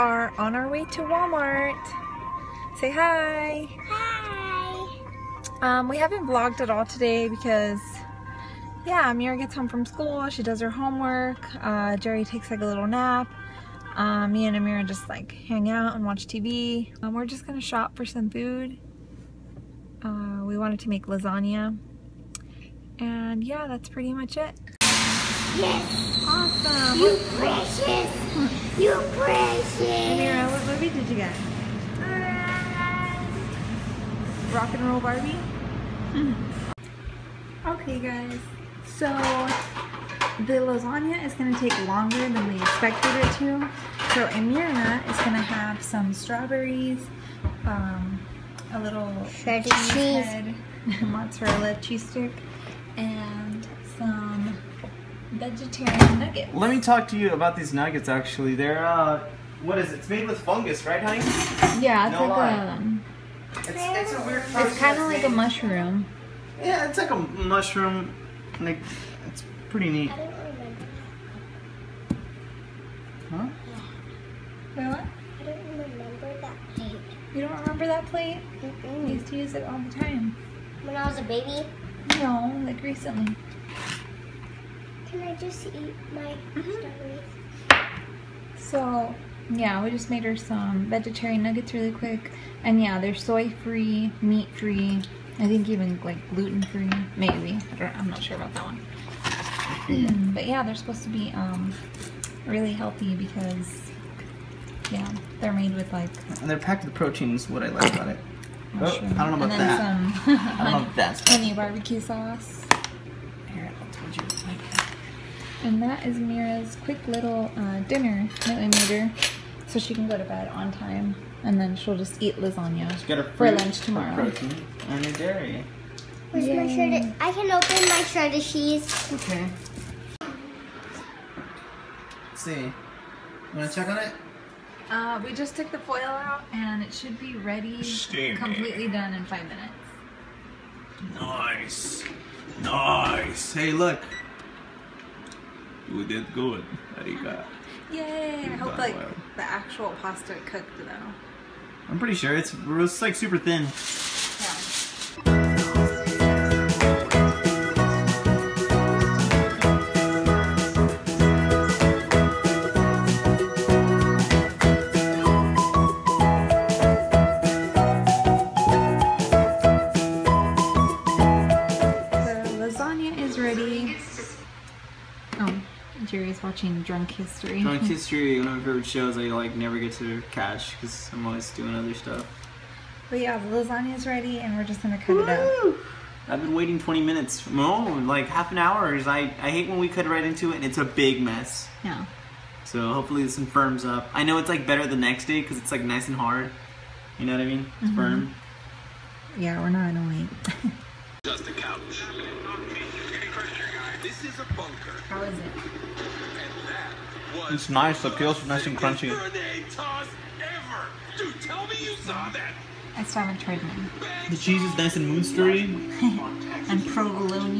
are on our way to Walmart. Say hi. Hi. Um, we haven't vlogged at all today because, yeah, Mira gets home from school, she does her homework, uh, Jerry takes like a little nap. Um, me and Amira just like hang out and watch TV. Um, we're just gonna shop for some food. Uh, we wanted to make lasagna. And yeah, that's pretty much it. Yes. Awesome. You precious. You precious. Amira, what movie did you get? Rock and Roll Barbie? okay guys, so the lasagna is going to take longer than we expected it to. So Amira is going to have some strawberries, um, a little cheese cheese. head, mozzarella cheese stick, and vegetarian nuggets. Let me talk to you about these nuggets. Actually, they're uh, what is it? It's made with fungus, right, honey? Yeah, it's No like lie. a, um, It's, it's a weird. it's kind of like a mushroom. Yeah, it's like a mushroom. Like it's pretty neat. I don't remember. Huh? Wait, what? I don't remember that plate. You don't remember that plate? We Mm-mm. used to use it all the time. When I was a baby, No, like recently. Can I just eat my strawberries? So, yeah, we just made her some vegetarian nuggets really quick. And yeah, they're soy free, meat free. I think even like gluten free, maybe. I don't, I'm not sure about that one. but yeah, they're supposed to be um, really healthy because, yeah, they're made with like And they're packed with proteins. What I like about it. Oh, mushroom. I don't know and about then that. some I don't know if that's. honey barbecue sauce. Here, I told you. And that is Mira's quick little uh, dinner that we made her so she can go to bed on time. And then she'll just eat lasagna Got a for fruit, lunch a tomorrow. Protein and a dairy. Where's my Yay. shredded? I can open my shredded cheese. Okay. Let's see. You wanna check on it? Uh, we just took the foil out and it should be ready, Steamy. completely done in five minutes. Nice. Nice. Hey, look. You did good. Ariga. Yay! I hope like well. the actual pasta cooked though. I'm pretty sure it's it's like super thin. The lasagna is ready. Oh, Jerry's watching Drunk History. Drunk History, one of my favorite shows. I like never get to catch because I'm always doing other stuff. But yeah, the lasagna is ready and we're just gonna cut it up. I've been waiting 20 minutes. No, like half an hour. 'cause I, I hate when we cut right into it and it's a big mess. Yeah. So hopefully this one firms up. I know it's like better the next day because it's like nice and hard. You know what I mean? It's mm-hmm. firm. Yeah, we're not gonna wait. Just a couch. This is a bunker, How is it? and that was It's nice. The peel's nice and crunchy. toss ever. Dude, tell me you saw that. I still haven't tried mine. The cheese is nice and moonstery. and provolone.